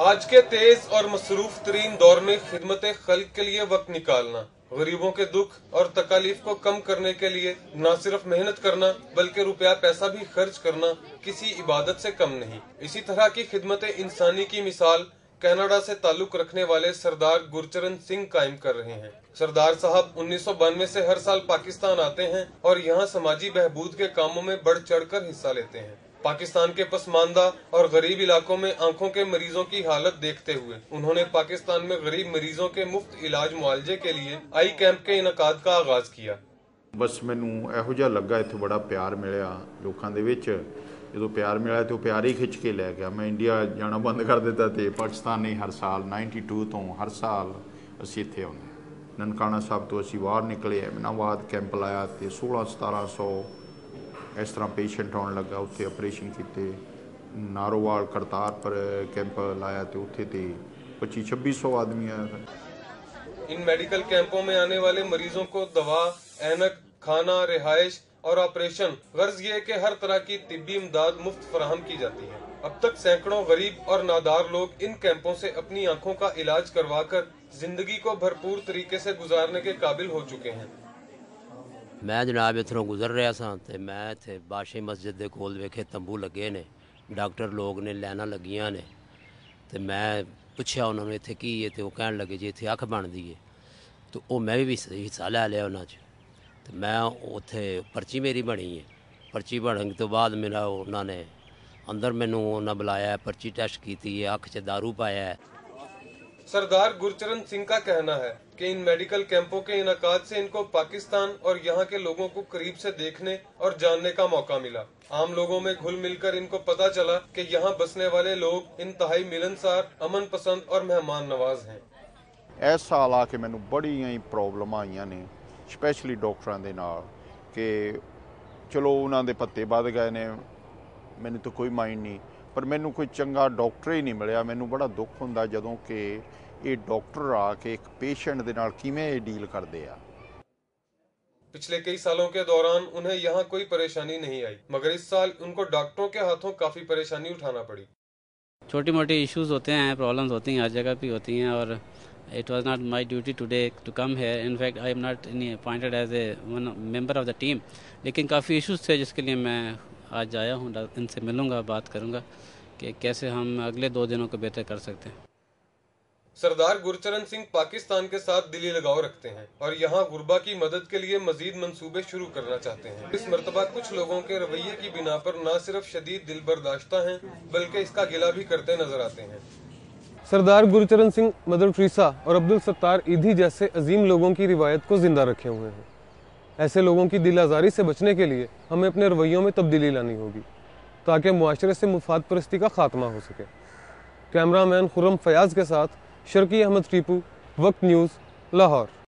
آج کے تیز اور مصروف ترین دور میں خدمت خلق کے لیے وقت نکالنا، غریبوں کے دکھ اور تکالیف کو کم کرنے کے لیے نہ صرف محنت کرنا بلکہ روپیہ پیسہ بھی خرچ کرنا کسی عبادت سے کم نہیں۔ اسی طرح کی خدمت انسانی کی مثال کینیڈا سے تعلق رکھنے والے سردار گرچرن سنگھ قائم کر رہے ہیں۔ سردار صاحب انیس سو بانوے سے ہر سال پاکستان آتے ہیں اور یہاں سماجی بہبود کے کاموں میں بڑھ چڑھ کر حصہ لیتے ہیں۔ پاکستان کے پسماندہ اور غریب علاقوں میں آنکھوں کے مریضوں کی حالت دیکھتے ہوئے، انہوں نے پاکستان میں غریب مریضوں کے مفت علاج معالجے کے لیے آئی کیمپ کے انعقاد کا آغاز کیا۔ ਬਸ ਮੈਨੂੰ ਇਹੋ لگا اتنے بڑا پیار ملیا ਮਿਲਿਆ ਲੋਕਾਂ ਦੇ ਵਿੱਚ ਜਦੋਂ ਪਿਆਰ ਮਿਲਿਆ ਤੇ ਉਹ ਪਿਆਰ ਹੀ ਖਿੱਚ ਕੇ ਲੈ ਗਿਆ ਮੈਂ ਇੰਡੀਆ ਜਾਣਾ ਬੰਦ ਕਰ ਦਿੱਤਾ ਤੇ ਪਾਕਿਸਤਾਨ ਨੇ ਹਰ ਸਾਲ 92 ਤੋਂ ਹਰ ਸਾਲ ਅਸੀਂ ਇੱਥੇ ਆਉਂਦੇ ਨਨਕਾਣਾ ਸਾਹਿਬ ਤੋਂ ਅਸੀਂ ਬਾਹਰ ਨਿਕਲੇ ਐਮਨਾਬਾਦ ਕੈਂਪ ਲਾਇਆ ਤੇ 16 1700 ਇਸ ਤਰ੍ਹਾਂ ਪੇਸ਼ੈਂਟ ਆਉਣ ਲੱਗਾ ਉੱਥੇ ਆਪਰੇਸ਼ਨ ਕੀਤੇ ਨਾਰੋਵਾਲ ਕਰਤਾਰਪੁਰ ਕੈਂਪ ਲਾਇਆ ਤੇ ਉੱਥੇ ਤੇ 25 2600 ਆਦਮੀ ਆਇਆ تھا ان میڈیکل کیمپوں میں آنے والے مریضوں کو دوا، اینک، کھانا، رہائش اور آپریشن غرض یہ کہ ہر طرح کی طبی امداد مفت فراہم کی جاتی ہے۔ اب تک سینکڑوں غریب اور نادار لوگ ان کیمپوں سے اپنی آنکھوں کا علاج کروا کر زندگی کو بھرپور طریقے سے گزارنے کے قابل ہو چکے ہیں۔ ਮੈਂ ਜਨਾਬ ਇੱਥੋਂ ਗੁਜ਼ਰ ਰਿਹਾ ਸਾਂ ਤੇ ਮੈਂ ਇੱਥੇ ਬਾਸ਼ੀ ਮਸਜਿਦ ਦੇ ਕੋਲ ਵੇਖੇ ਤੰਬੂ ਲੱਗੇ ਨੇ, ਡਾਕਟਰ ਲੋਕ ਨੇ ਲਾਈਨਾਂ ਲੱਗੀਆਂ ਨੇ ਤੇ ਮੈਂ ਪੁੱਛਿਆ ਉਹਨਾਂ ਨੂੰ ਇੱਥੇ ਕੀ ਹੈ ਤੇ ਉਹ ਕਹਿਣ ਲੱਗੇ ਜੀ ਇੱਥੇ ਅੱਖ ਬਣਦੀ ਹੈ। ਤੇ ਉਹ ਮੈਂ ਵੀ ਹਿੱਸਾ ਲੈ ਲਿਆ ਉਹਨਾਂ 'ਚ ਤੇ ਮੈਂ ਉੱਥੇ ਪਰਚੀ ਮੇਰੀ ਬਣੀ ਹੈ। ਪਰਚੀ ਬਣਨ ਤੋਂ ਬਾਅਦ ਮੇਰਾ ਉਹਨਾਂ ਨੇ ਅੰਦਰ ਮੈਨੂੰ ਉਹਨਾਂ ਬੁਲਾਇਆ, ਪਰਚੀ ਟੈਸਟ ਕੀਤੀ ਹੈ, ਅੱਖ 'ਚ ਦਾਰੂ ਪਾਇਆ سردار گرچرن سنگھ کا کہنا ہے کہ ان میڈیکل کیمپوں کے انعقاد سے ان کو پاکستان اور یہاں کے لوگوں کو قریب سے دیکھنے اور جاننے کا موقع ملا۔ عام لوگوں میں گھل مل کر ان کو پتا چلا کہ یہاں بسنے والے لوگ انتہائی ملنسار، امن پسند اور مہمان نواز ہیں۔ ਇਸ ਸਾਲ ਆ ਕੇ ਮੈਨੂੰ ਬੜੀਆਂ ਹੀ ਪ੍ਰੋਬਲਮਾਂ ਆਈਆਂ ਨੇ ਸਪੈਸ਼ਲੀ ਡਾਕਟਰਾਂ ਦੇ ਨਾਲ ਕਿ ਚਲੋ ਉਹਨਾਂ ਦੇ ਪੱਤੇ ਵੱਧ ਗਏ ਨੇ ਮੈਨੂੰ ਤਾਂ ਪਰ ਮੈਨੂੰ ਕੋਈ ਚੰਗਾ ਡਾਕਟਰ ਹੀ ਨਹੀਂ ਮਿਲਿਆ। ਮੈਨੂੰ ਬੜਾ ਦੁੱਖ ਹੁੰਦਾ ਜਦੋਂ ਕਿ ਇਹ ਡਾਕਟਰ ਆ ਕੇ ਇੱਕ ਪੇਸ਼ੈਂਟ ਦੇ ਨਾਲ ਕਿਵੇਂ ਇਹ ਡੀਲ ਕਰਦੇ ਆ। پچھلے کئی سالوں کے دوران انہیں یہاں کوئی پریشانی نہیں آئی مگر اس سال ان کو ڈاکٹروں کے ہاتھوں کافی پریشانی اٹھانا پڑی چھوٹی موٹی ایشوز ہوتے ہیں پرابلمز ہوتی ہیں ہر جگہ پہ ہوتی ہیں اور it was not my duty to day to come here in fact I am not appointed as a member of the team لیکن کافی ایشوز تھے جس کے لیے میں آج آیا ہوں ان سے ملوں گا بات کروں گا کہ کیسے ہم اگلے دو دنوں کو بہتر کر سکتے ہیں۔ سردار گرچرن سنگھ پاکستان کے ساتھ دلی لگاؤ رکھتے ہیں اور یہاں غربا کی مدد کے لیے مزید منصوبے شروع کرنا چاہتے ہیں۔ اس مرتبہ کچھ لوگوں کے رویے کی بنا پر نہ صرف شدید دل برداشتہ ہیں بلکہ اس کا گلا بھی کرتے نظر آتے ہیں۔ سردار گرچرن سنگھ مدر ٹریسا اور عبد الستار ایدھی جیسے عظیم لوگوں کی روایت کو زندہ رکھے ہوئے ہیں۔ ایسے لوگوں کی دل آزاری سے بچنے کے لیے ہمیں اپنے رویوں میں تبدیلی لانی ہوگی، تاکہ معاشرے سے مفاد پرستی کا خاتمہ ہو سکے۔ کیمرہ مین خرم فیاض کے ساتھ شرقی احمد ٹیپو، وقت نیوز، لاہور۔